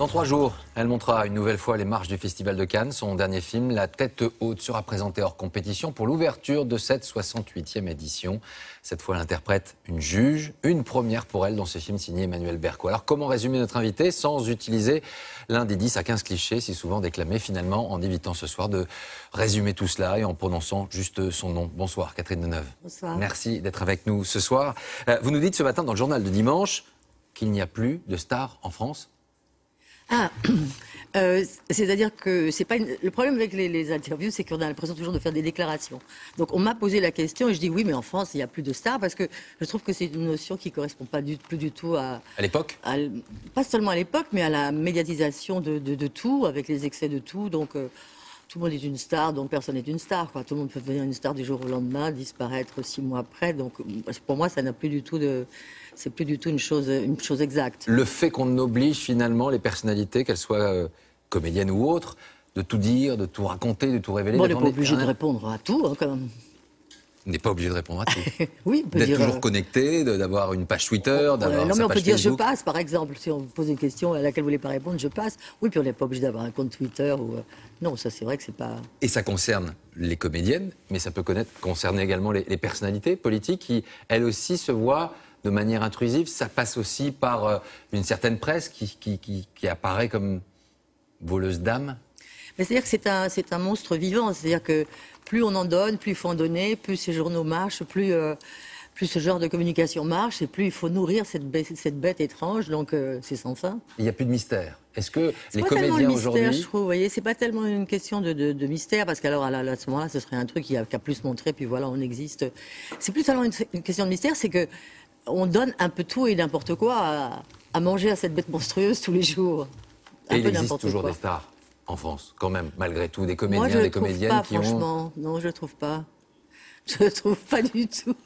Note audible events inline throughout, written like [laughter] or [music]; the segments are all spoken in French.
Dans trois jours, elle montera une nouvelle fois les marches du Festival de Cannes. Son dernier film, La tête haute, sera présenté hors compétition pour l'ouverture de cette 68e édition. Cette fois, elle interprète une juge, une première pour elle dans ce film signé Emmanuel Berco. Alors, comment résumer notre invité sans utiliser l'un des 10 à 15 clichés si souvent déclamés finalement en évitant ce soir de résumer tout cela et en prononçant juste son nom? Bonsoir, Catherine Deneuve. Bonsoir. Merci d'être avec nous ce soir. Euh, vous nous dites ce matin dans le journal de dimanche qu'il n'y a plus de stars en France ah, [clears throat] euh, c'est-à-dire que c'est pas le problème avec les, interviews, c'est qu'on a l'impression toujours de faire des déclarations. Donc on m'a posé la question et je dis oui, mais en France il n'y a plus de stars parce que je trouve que c'est une notion qui correspond pas du, plus du tout à. À l'époque? Pas seulement à l'époque, mais à la médiatisation de, tout, avec les excès de tout. Donc euh, tout le monde est une star, donc personne n'est une star. Quoi. Tout le monde peut devenir une star du jour au lendemain, disparaître six mois après. Donc pour moi, ça n'a plus du tout de, c'est plus du tout une chose, une chose exacte. Le fait qu'on oblige finalement les personnalités, qu'elles soient euh, comédiennes ou autres, de tout dire, de tout raconter, de tout révéler. Bon, on n'est pas obligé de répondre à tout, hein, quand même. On n'est pas obligé de répondre à tout. [laughs] oui, D'être toujours euh, connecté, d'avoir une page Twitter, d'avoir Non, mais on peut dire je passe, par exemple. Si on pose une question à laquelle vous ne voulez pas répondre, je passe. Oui, puis on n'est pas obligé d'avoir un compte Twitter. Ou... Euh, non, ça c'est vrai que c'est pas... Et ça concerne les comédiennes, mais ça peut connaître, concerner également les, personnalités politiques qui, elles aussi, se voient de manière intrusive. Ça passe aussi par euh, une certaine presse qui, qui, qui, qui apparaît comme voleuse d'âme c'est-à-dire que c'est un, c'est un monstre vivant. C'est-à-dire que plus on en donne, plus il faut en donner, plus ces journaux marchent, plus, euh, plus ce genre de communication marche, et plus il faut nourrir cette bête, cette bête étrange. Donc euh, c'est sans fin. Il n'y a plus de mystère. Est-ce que les comédiens aujourd'hui, je trouve, vous voyez, c'est pas tellement une question de, de, mystère parce qu'alors à, à, ce moment-là, ce serait un truc qui a, qui a plus montré, puis voilà, on existe. C'est plus tellement une, question de mystère, c'est que on donne un peu tout et n'importe quoi à, à, manger à cette bête monstrueuse tous les jours. Un et peu il existe toujours des stars en France, quand même, malgré tout, des comédiens, des comédiennes pas, qui franchement. Non, je ne trouve pas. [laughs] Je ne trouve pas du tout.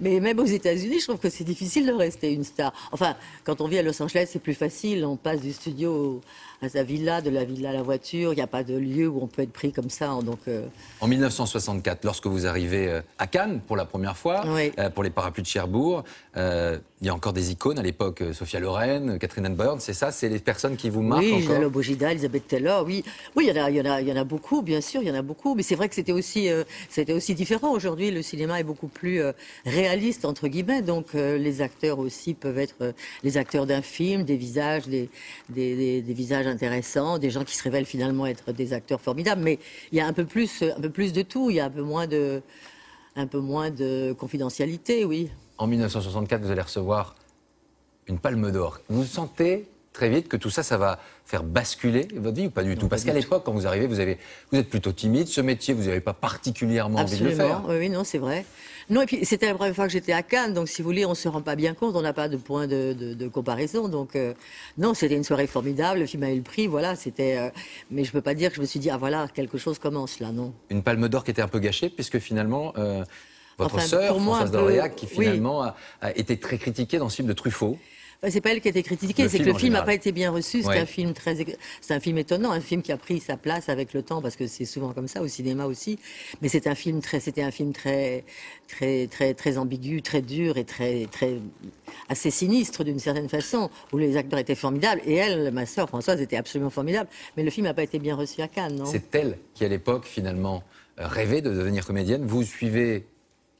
Mais même aux États-Unis, je trouve que c'est difficile de rester une star. Enfin, quand on vit à Los Angeles, c'est plus facile. On passe du studio à sa villa, de la villa à la voiture. Il n'y a pas de lieu où on peut être pris comme ça. Donc, euh. En 1964, lorsque vous arrivez euh, à Cannes pour la première fois, euh, pour les parapluies de Cherbourg, il y a encore des icônes à l'époque, Sophia Loren, Catherine Byrne, c'est ça C'est les personnes qui vous marquent oui, encore Oui, Bogida, Elisabeth Taylor, oui. Oui, il y, en a, il, y en a, il y en a beaucoup, bien sûr, il y en a beaucoup. Mais c'est vrai que c'était aussi, c'était aussi différent. Aujourd'hui, le cinéma est beaucoup plus réaliste, entre guillemets. Donc, les acteurs aussi peuvent être les acteurs d'un film, des visages, des, des, des, des visages intéressants, des gens qui se révèlent finalement être des acteurs formidables. Mais il y a un peu plus, un peu plus de tout. Il y a un peu moins de, un peu moins de confidentialité, oui. En 1964, vous allez recevoir une palme d'or. Vous sentez très vite que tout ça, ça va faire basculer votre vie ou pas du tout? Parce qu'à l'époque, quand vous arrivez, vous, avez, vous êtes plutôt timide. Ce métier, vous n'avez pas particulièrement envie de le faire. Oui, non, c'est vrai. Non, et puis c'était la première fois que j'étais à Cannes, donc si vous voulez, on ne se rend pas bien compte, on n'a pas de point de, comparaison. Donc, euh, non, c'était une soirée formidable, le film a eu le prix, voilà, c'était. Euh, mais je ne peux pas dire que je me suis dit, ah voilà, quelque chose commence là, non. Une palme d'or qui était un peu gâchée, puisque finalement. Euh, votre sœur, Françoise peu... qui finalement a, a, été très critiquée dans ce film de Truffaut. Bah, c'est pas elle qui a été critiquée, c'est que le film n'a pas été bien reçu. C'est un film très, c'est un film étonnant, un film qui a pris sa place avec le temps parce que c'est souvent comme ça au cinéma aussi. Mais c'est un film très, c'était un film très, très, très, très ambigu, très dur et très, très assez sinistre d'une certaine façon, où les acteurs étaient formidables et elle, ma sœur Françoise, était absolument formidable. Mais le film n'a pas été bien reçu à Cannes, non? C'est elle qui à l'époque finalement rêvait de devenir comédienne. Vous suivez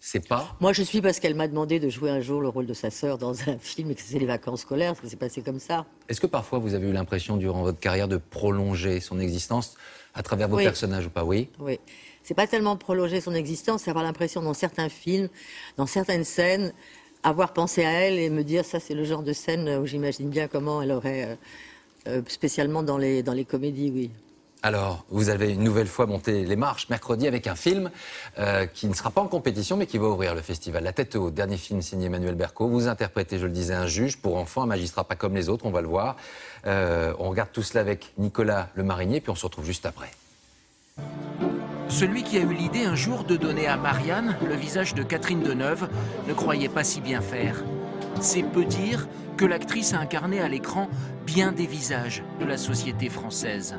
c'est pas Moi, je suis parce qu'elle m'a demandé de jouer un jour le rôle de sa sœur dans un [laughs] film et que c'est les vacances scolaires, ça s'est passé comme ça. Est-ce que parfois vous avez eu l'impression, durant votre carrière, de prolonger son existence à travers vos personnages ou pas? Oui. Oui. C'est pas tellement prolonger son existence, c'est avoir l'impression dans certains films, dans certaines scènes, avoir pensé à elle et me dire ça, c'est le genre de scène où j'imagine bien comment elle aurait, euh, euh, spécialement dans les, dans les comédies, oui. Alors, vous avez une nouvelle fois monté les marches mercredi avec un film euh, qui ne sera pas en compétition, mais qui va ouvrir le festival. La tête haute, dernier film signé Emmanuel Berco. Vous interprétez, je le disais, un juge pour enfants, un magistrat pas comme les autres, on va le voir. Euh, on regarde tout cela avec Nicolas Le Marinier, puis on se retrouve juste après. Celui qui a eu l'idée un jour de donner à Marianne le visage de Catherine Deneuve ne croyait pas si bien faire. C'est peu dire que l'actrice a incarné à l'écran bien des visages de la société française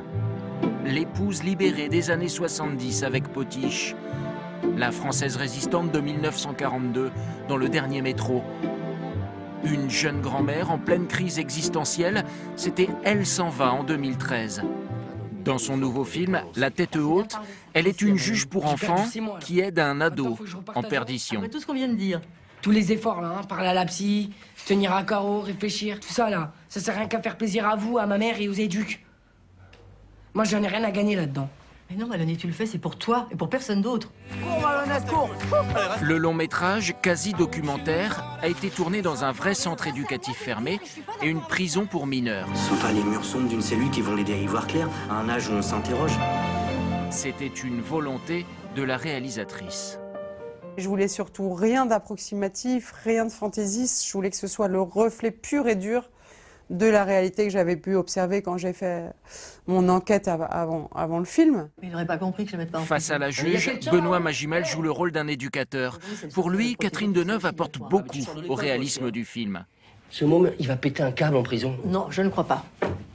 l'épouse libérée des années 70 avec Potiche, la française résistante de 1942 dans le dernier métro, Une jeune grand-mère en pleine crise existentielle, c'était Elle s'en va en 2013. Dans son nouveau film, La tête haute, elle est une juge pour enfants qui aide un ado en perdition. tout ce qu'on vient de dire. Tous les efforts là, hein, parler à la psy, tenir à carreau, réfléchir, tout ça là, ça sert rien qu'à faire plaisir à vous, à ma mère et aux éduques. Moi j'en ai rien à gagner là-dedans. Mais non, Mélanie, tu le fais, c'est pour toi et pour personne d'autre. Le long métrage, quasi documentaire, a été tourné dans un vrai centre éducatif fermé et une prison pour mineurs. Ce sont pas les murs sombres d'une cellule qui vont l'aider à y voir clair, à un âge où on s'interroge. C'était une volonté de la réalisatrice. Je voulais surtout rien d'approximatif, rien de fantaisiste. Je voulais que ce soit le reflet pur et dur de la réalité que j'avais pu observer quand j'ai fait mon enquête avant, avant le film. Il n'aurait pas compris que je pas en Face à la juge, Benoît Magimel joue le rôle d'un éducateur. Pour lui, Catherine Deneuve apporte beaucoup au réalisme du film. Ce môme, il va péter un câble en prison. Non, je ne crois pas.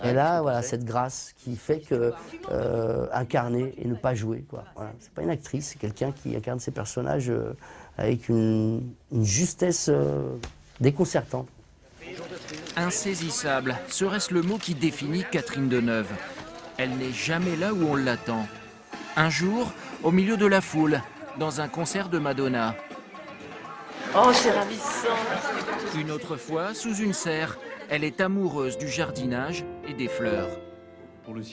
Et là, voilà, cette grâce qui fait que euh, incarner et ne pas jouer. Quoi. Voilà. C'est pas une actrice, c'est quelqu'un qui incarne ses personnages euh, avec une, une justesse euh, déconcertante. Insaisissable, serait-ce le mot qui définit Catherine Deneuve? Elle n'est jamais là où on l'attend. Un jour, au milieu de la foule, dans un concert de Madonna. Oh, c'est ravissant. Une autre fois, sous une serre, elle est amoureuse du jardinage et des fleurs.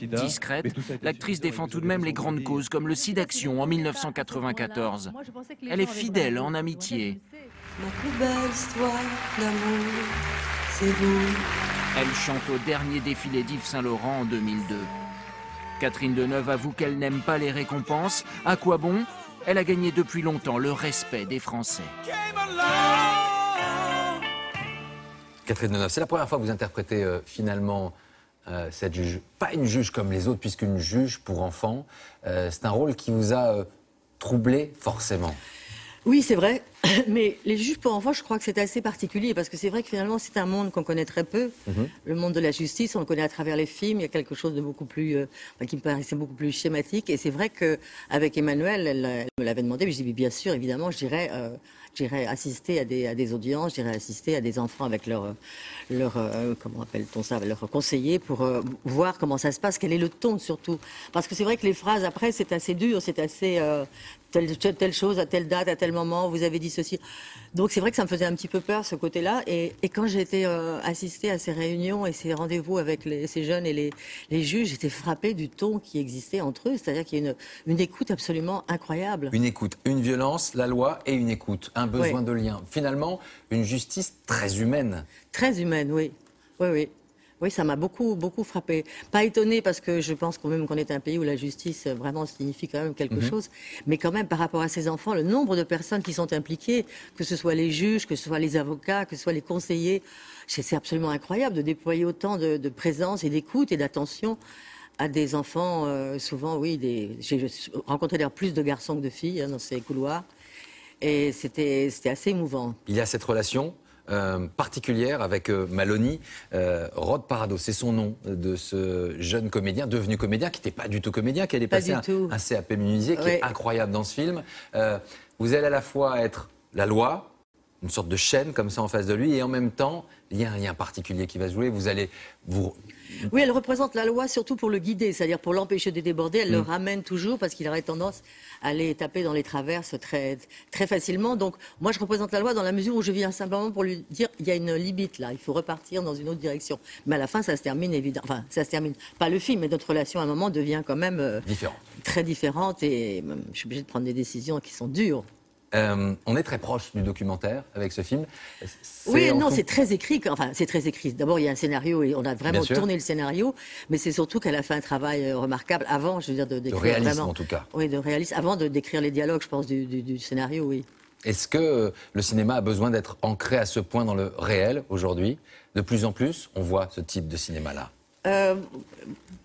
Discrète, l'actrice défend tout de même les grandes causes comme le SIDAction en 1994. Elle est fidèle en amitié. La plus belle histoire d'amour, c'est vous. Elle chante au dernier défilé d'Yves Saint-Laurent en 2002. Catherine Deneuve avoue qu'elle n'aime pas les récompenses. À quoi bon? Elle a gagné depuis longtemps le respect des Français. Catherine Deneuve, c'est la première fois que vous interprétez euh, finalement euh, cette juge. Pas une juge comme les autres, puisqu'une juge pour enfants. Euh, c'est un rôle qui vous a euh, troublé forcément. Oui, c'est vrai. [coughs] Mais les juges pour enfants, je crois que c'est assez particulier parce que c'est vrai que finalement, c'est un monde qu'on connaît très peu. Mhm. Le monde de la justice, on le connaît à travers les films. Il y a quelque chose de beaucoup plus, euh, qui me paraissait beaucoup plus schématique. Et c'est vrai que avec Emmanuel, elle, elle me l'avait demandé. Mais je dis bien sûr, évidemment, je dirais. Euh, J'irai assister à des, à des audiences, j'irai assister à des enfants avec leur, leur euh, comment appelle-t-on ça, leur conseiller pour euh, voir comment ça se passe, quel est le ton surtout. Parce que c'est vrai que les phrases après, c'est assez dur, c'est assez euh, telle, telle, telle chose à telle date, à tel moment, vous avez dit ceci. Donc c'est vrai que ça me faisait un petit peu peur ce côté-là. Et, et quand j'ai été euh, assistée à ces réunions et ces rendez-vous avec les, ces jeunes et les, les juges, j'étais frappée du ton qui existait entre eux. C'est-à-dire qu'il y a une, une écoute absolument incroyable. Une écoute, une violence, la loi et une écoute. Un besoin de lien. Finalement, une justice très humaine. Très humaine, oui. Oui, oui. Oui, ça m'a beaucoup, beaucoup frappé. Pas étonnée parce que je pense quand même qu'on est un pays où la justice euh, vraiment signifie quand même quelque Mhm. chose. Mais quand même, par rapport à ces enfants, le nombre de personnes qui sont impliquées, que ce soit les juges, que ce soit les avocats, que ce soit les conseillers, c'est absolument incroyable de déployer autant de, de présence et d'écoute et d'attention à des enfants, euh, souvent, oui, des... j'ai rencontré d'ailleurs plus de garçons que de filles hein, dans ces couloirs. Et c'était assez émouvant. Il y a cette relation euh, particulière avec euh, Maloney. Euh, Rod Parado, c'est son nom de ce jeune comédien, devenu comédien, qui n'était pas du tout comédien, qui allait Pas passer un, CAP menuisier, qui est incroyable dans ce film. Vous allez à la fois être la loi, une sorte de chaîne comme ça en face de lui, et en même temps, il y a un lien particulier qui va se jouer. Vous allez vous Oui, elle représente la loi surtout pour le guider, c'est-à-dire pour l'empêcher de déborder. Elle le ramène toujours parce qu'il aurait tendance à aller taper dans les traverses très, très facilement. Donc, moi, je représente la loi dans la mesure où je viens simplement pour lui dire il y a une limite là, il faut repartir dans une autre direction. Mais à la fin, ça se termine évidemment. Enfin, ça se termine. Pas le film, mais notre relation à un moment devient quand même euh, différents. très différente et euh, je suis obligée de prendre des décisions qui sont dures. Euh, on est très proche du documentaire avec ce film. Oui, non, c'est très écrit. Enfin, c'est très écrit. D'abord, il y a un scénario et on a vraiment tourné le scénario, mais c'est surtout qu'elle a fait un travail euh, remarquable avant, je veux dire, de de d'écrire réalisme vraiment. en tout cas. Oui, de réalisme. Avant de décrire les dialogues, je pense, du, du- du scénario, oui. Est-ce que euh, le cinéma a besoin d'être ancré à ce point dans le réel aujourd'hui? De plus en plus, on voit ce type de cinéma-là. Euh,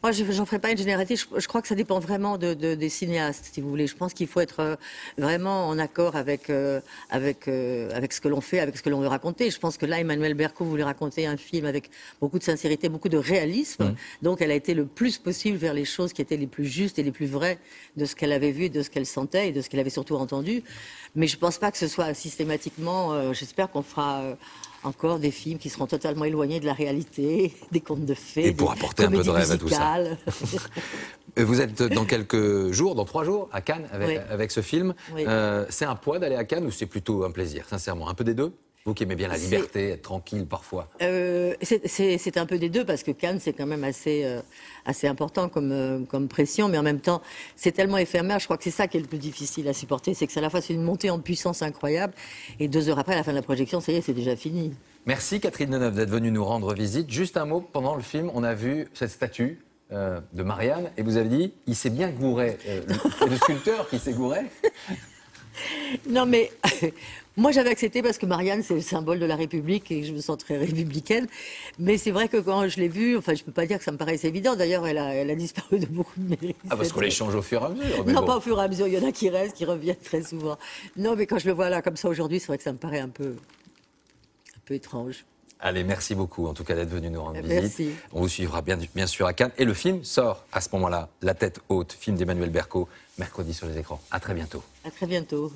moi, je n'en ferai pas une généralité. Je, je crois que ça dépend vraiment de, de- des cinéastes, si vous voulez. Je pense qu'il faut être euh, vraiment en accord avec, euh, avec, euh, avec ce que l'on fait, avec ce que l'on veut raconter. Je pense que là, Emmanuel Berco voulait raconter un film avec beaucoup de sincérité, beaucoup de réalisme. Donc, elle a été le plus possible vers les choses qui étaient les plus justes et les plus vraies de ce qu'elle avait vu, de ce qu'elle sentait et de ce qu'elle avait surtout entendu. Mais je ne pense pas que ce soit systématiquement. J'espère qu'on fera. Encore des films qui seront totalement éloignés de la réalité, [laughs] des contes de fées, Et pour des apporter un peu de rêve à tout ça. [laughs] Vous êtes dans quelques jours, dans trois jours, à Cannes avec, Oui. avec ce film. Oui. Euh, c'est un poids d'aller à Cannes ou c'est plutôt un plaisir, sincèrement? Un peu des deux? Vous qui aimez bien la liberté, être tranquille parfois. Euh, c'est- un peu des deux parce que Cannes c'est quand même assez euh, assez important comme euh, comme pression, mais en même temps c'est tellement éphémère. Je crois que c'est ça qui est le plus difficile à supporter, c'est que c'est à la fois c'est une montée en puissance incroyable et deux heures après à la fin de la projection, ça y est, c'est déjà fini. Merci Catherine Deneuve d'être venue nous rendre visite. Juste un mot, pendant le film, on a vu cette statue de Marianne et vous avez dit, il s'est bien gouré. C'est le sculpteur qui s'est gouré [laughs] Non, mais moi j'avais accepté parce que Marianne c'est le symbole de la République et je me sens très républicaine. Mais c'est vrai que quand je l'ai vue, enfin je peux pas dire que ça me paraissait évident. D'ailleurs, elle a, elle a disparu de beaucoup de mes. Ah, parce qu'on les change au fur et à mesure. Non, bon. pas au fur et à mesure. Il y en a qui restent, qui reviennent très souvent. Non, mais quand je le vois là comme ça aujourd'hui, c'est vrai que ça me paraît un peu, un peu étrange. Allez, merci beaucoup en tout cas d'être venu nous rendre Merci. visite. On vous suivra bien, bien sûr à Cannes. Et le film sort à ce moment-là, La tête haute, film d'Emmanuel Berco, mercredi sur les écrans. À très bientôt. À très bientôt.